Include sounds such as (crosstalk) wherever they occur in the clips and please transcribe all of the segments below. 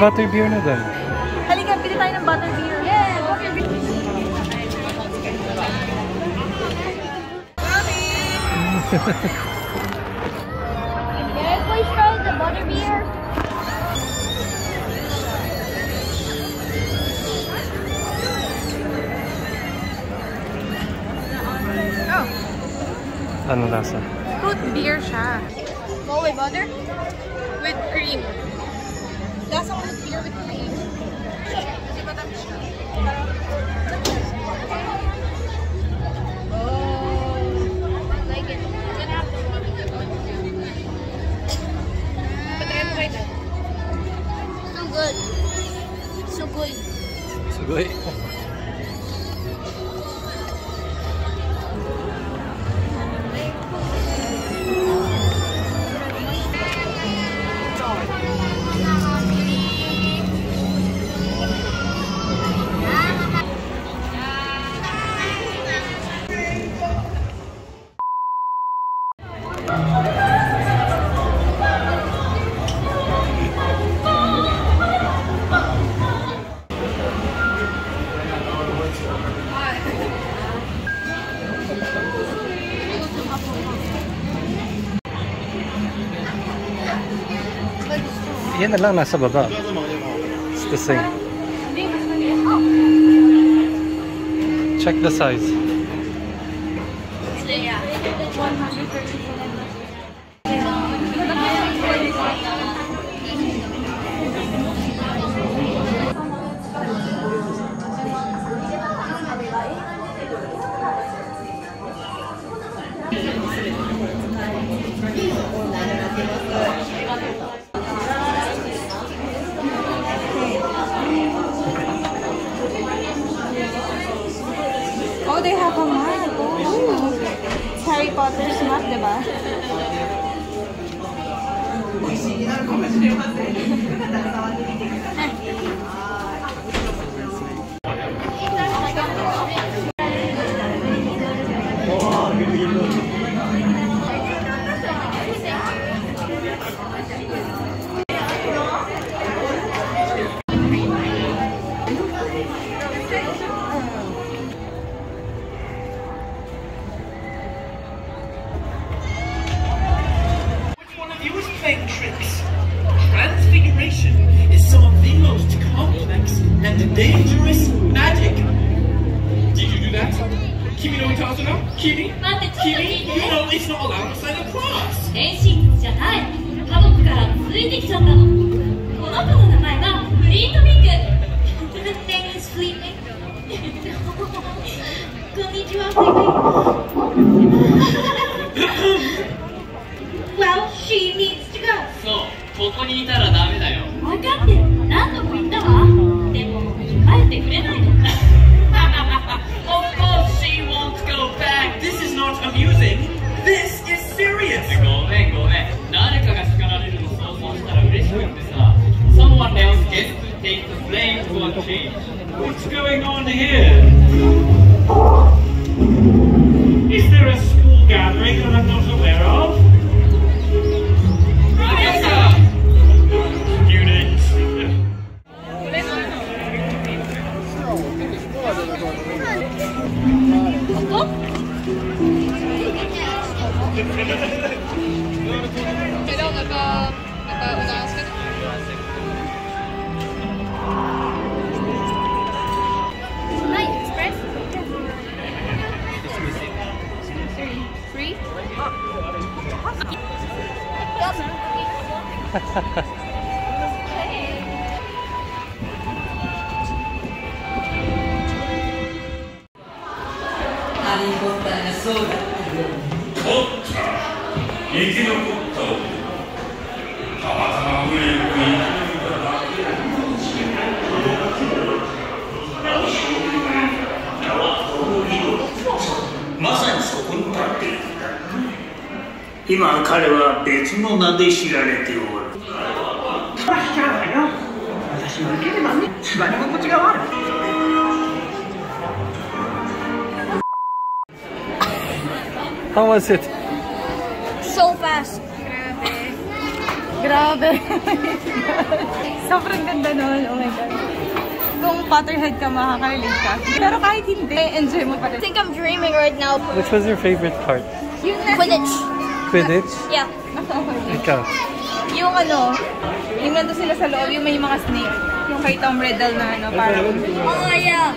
Butter beer na doon. Halika, bili tayo ng butter beer. Yeah, butter beer. Please try the butter beer? Oh. Ano lasa? Fruit beer siya. Go with butter? With cream. Lasang fruit beer with cream. Kasi matamis siya. Like it. Have to love it. Patry So good. So good. (laughs) Yan na lang nasa baba. It's the same. Check the size. ハい・」しまってます。美味しいになるかもしれません。い。こんにちは、フリーミック。well, she needs to go. そう、ここにいたらダメだよ。分かってる。何度も言ったわ。でも、帰ってくれないの。ここ Kailangan naka... Naka-unaas ka na. Night Express. Free? "そうだおった生き残った男たまたま無理を言いまさにそこに立っていた今彼は別の名で知られておる。私はければね芝居心地が悪い。How was it? So fast. Grabe. (laughs) Sobrang ganda nun. Oh my God. Kung Potterhead ka, makaka-relate ka. Pero kahit hindi, enjoy mo pa I rin. think I'm dreaming right now. Which was your favorite part? Yung Quidditch. Quidditch? Yeah. (laughs) Ikaw? yung ano, yung nandun sila sa loob, yung may mga snake. Yung kay Tom Riddle na ano, parang, Oh yeah.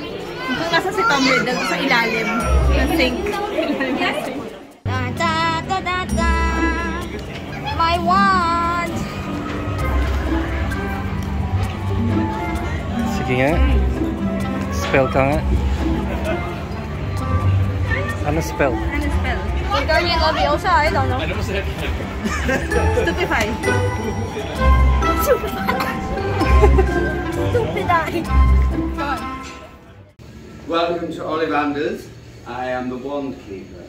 kung nasa si Tom Riddle sa ilalim ng sink. Ilalim ng sink. My wand. Sige nga. Spell ka nga. Ano spell? Ano spell? Guardian Leviosa, I don't know. Stupefy. Stupid eye. Come on. Welcome to Ollivanders. I am the Wand Keeper.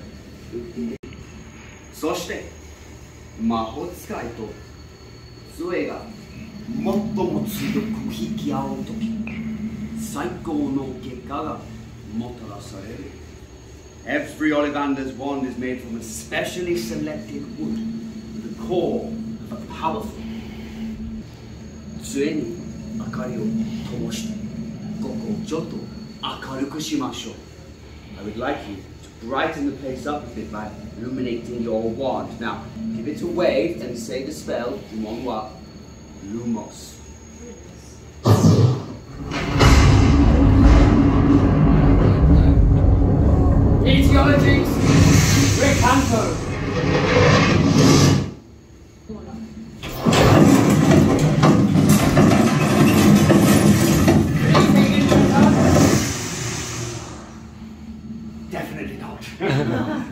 そして 魔法使いと杖が最も強く引き合うとき最高の結果がもたらされる Every Ollivander's wand is made from a specially selected wood the core of a powerful 杖に明かりを灯してここをちょっと明るくしましょう I would like you brighten the place up a bit by illuminating your wand. Now, give it a wave and say the spell word. Lumos. Etiologies, Recanto.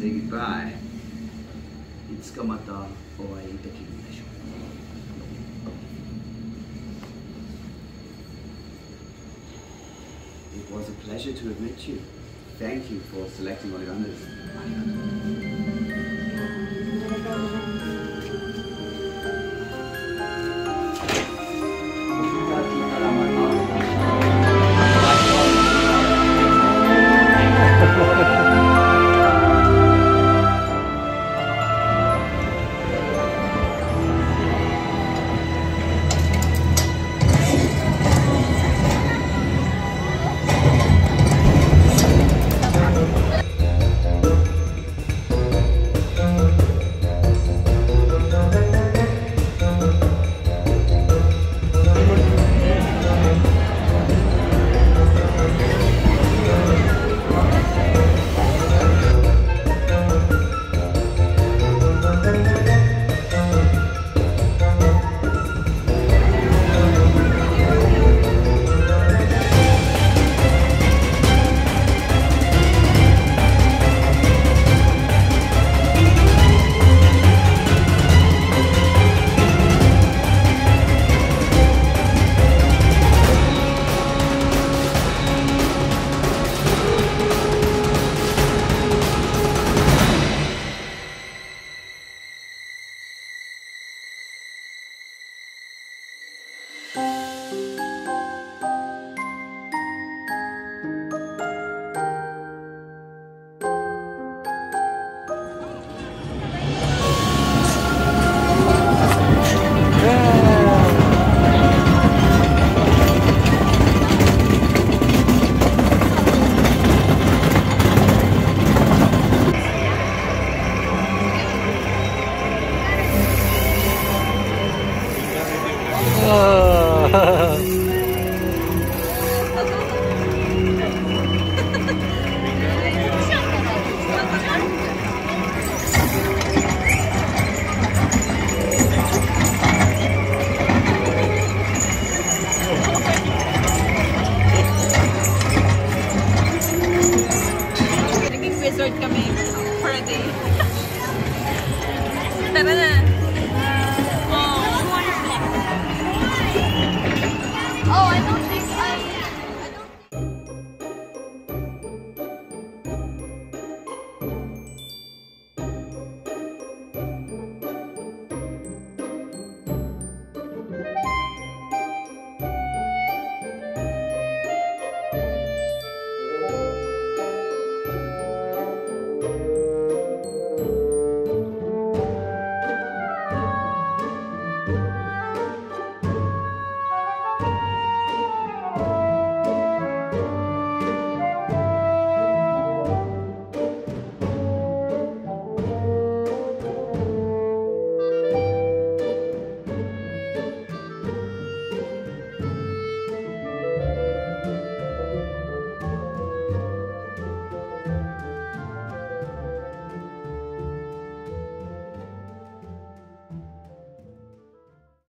say goodbye, it's Kamata. It was a pleasure to have met you. Thank you for selecting Ollivander's.